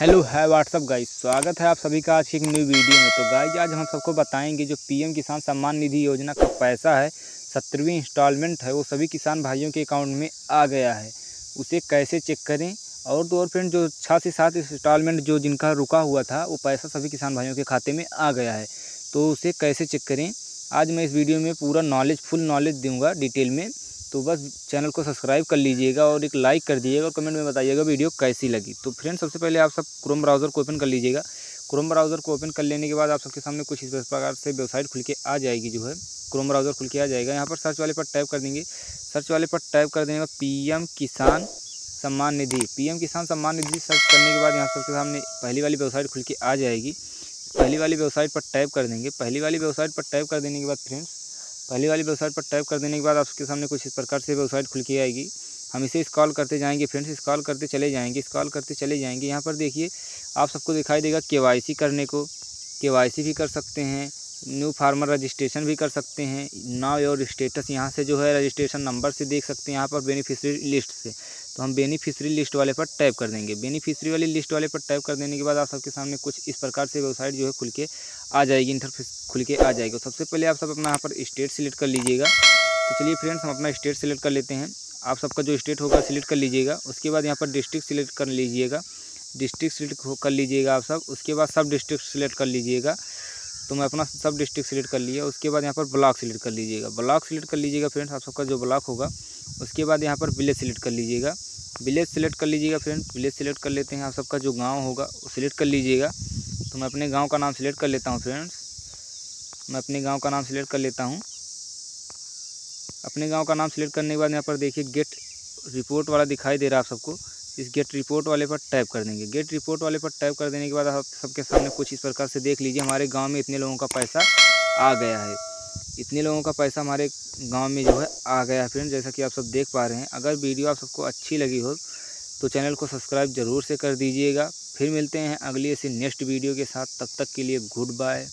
Hello है WhatsApp guys स्वागत है आप सभी का आज की एक न्यू वीडियो में। तो गाइज़ आज हम सबको बताएँगे जो पीएम किसान सम्मान निधि योजना का पैसा है सत्तरवीं इंस्टॉलमेंट है, वो सभी किसान भाइयों के अकाउंट में आ गया है। उसे कैसे चेक करें? और तो और फ्रेंड जो छः से सात इंस्टॉलमेंट जो जिनका रुका हुआ था, वो पैसा सभी किसान भाइयों के खाते में आ गया है। तो उसे कैसे चेक करें? आज मैं इस वीडियो में पूरा नॉलेज फुल नॉलेज दूँगा डिटेल में। तो बस चैनल को सब्सक्राइब कर लीजिएगा और एक लाइक कर दीजिएगा और कमेंट में बताइएगा वीडियो कैसी लगी। तो फ्रेंड सबसे पहले आप सब क्रोम ब्राउज़र को ओपन कर लीजिएगा। क्रोम ब्राउज़र को ओपन कर लेने के बाद आप सबके सामने कुछ इस प्रकार से वेबसाइट खुल के आ जाएगी जो है। क्रोम ब्राउज़र खुल के आ जाएगा। यहाँ पर सर्च वाले पर टाइप कर देंगे। सर्च वाले पर टाइप कर देंगे का पी किसान सम्मान निधि। पीएम किसान सम्मान निधि सर्च करने के बाद यहाँ सबके सामने पहली वाली वेबसाइट खुल के आ जाएगी। पहली वाली वेबसाइट पर टाइप कर देंगे। पहली वाली वेबसाइट पर टाइप कर देने के बाद फ्रेंड्स पहली वाली वेबसाइट पर टाइप कर देने के बाद आपके सामने कुछ इस प्रकार से वेबसाइट खुल के आएगी। हम इसे स्कॉल करते जाएँगे फ्रेंड्स स्कॉल करते चले जाएँगे स्कॉल करते चले जाएँगे। यहाँ पर देखिए, आप सबको दिखाई देगा के करने को। के भी कर सकते हैं। न्यू फार्मर रजिस्ट्रेशन भी कर सकते हैं। नाव और स्टेटस यहाँ से जो है रजिस्ट्रेशन नंबर से देख सकते हैं। यहाँ पर बेनिफिशरी लिस्ट से। तो हम बेनिफिशरी लिस्ट वाले पर टाइप कर देंगे। बेनिफिशरी वाली लिस्ट वाले पर टाइप कर देने के बाद आप सबके सामने कुछ इस प्रकार से वेबसाइट जो है खुल के आ जाएगी। इंटरफेस खुल के आ जाएगी। सबसे पहले आप सब अपना यहाँ पर स्टेट सिलेक्ट कर लीजिएगा। तो चलिए फ्रेंड्स हम अपना स्टेट सिलेक्ट कर लेते हैं। आप सबका जो स्टेट होगा सिलेक्ट कर लीजिएगा। उसके बाद यहाँ पर डिस्ट्रिक्ट सिलेक्ट कर लीजिएगा। डिस्ट्रिक्ट सिलेक्ट कर लीजिएगा आप सब। उसके बाद सब डिस्ट्रिक्ट सिलेक्ट कर लीजिएगा। तो मैं अपना सब डिस्ट्रिक्ट सिलेक्ट कर लिया, उसके बाद यहाँ पर ब्लॉक सिलेक्ट कर लीजिएगा। ब्लॉक सिलेक्ट कर लीजिएगा फ्रेंड्स आप सबका जो ब्लॉक होगा, उसके बाद यहाँ पर विलेज सिलेक्ट कर लीजिएगा। विलेज सिलेक्ट कर लीजिएगा फ्रेंड विलेज सिलेक्ट कर लेते हैं, आप सबका जो गाँव होगा, वो सिलेक्ट कर लीजिएगा। तो मैं अपने गाँव का नाम सिलेक्ट कर लेता हूँ फ्रेंड्स मैं अपने गाँव का नाम सिलेक्ट कर लेता हूँ। अपने गाँव का नाम सिलेक्ट करने के बाद यहाँ पर देखिए गेट रिपोर्ट वाला दिखाई दे रहा है आप सबको। इस गेट रिपोर्ट वाले पर टाइप कर देंगे। गेट रिपोर्ट वाले पर टाइप कर देने के बाद आप सबके सामने कुछ इस प्रकार से देख लीजिए, हमारे गाँव में इतने लोगों का पैसा आ गया है। इतने लोगों का पैसा हमारे गाँव में जो है आ गया है फ्रेंड जैसा कि आप सब देख पा रहे हैं। अगर वीडियो आप सबको अच्छी लगी हो तो चैनल को सब्सक्राइब ज़रूर से कर दीजिएगा। फिर मिलते हैं अगली ऐसी नेक्स्ट वीडियो के साथ। तब तक के लिए गुड बाय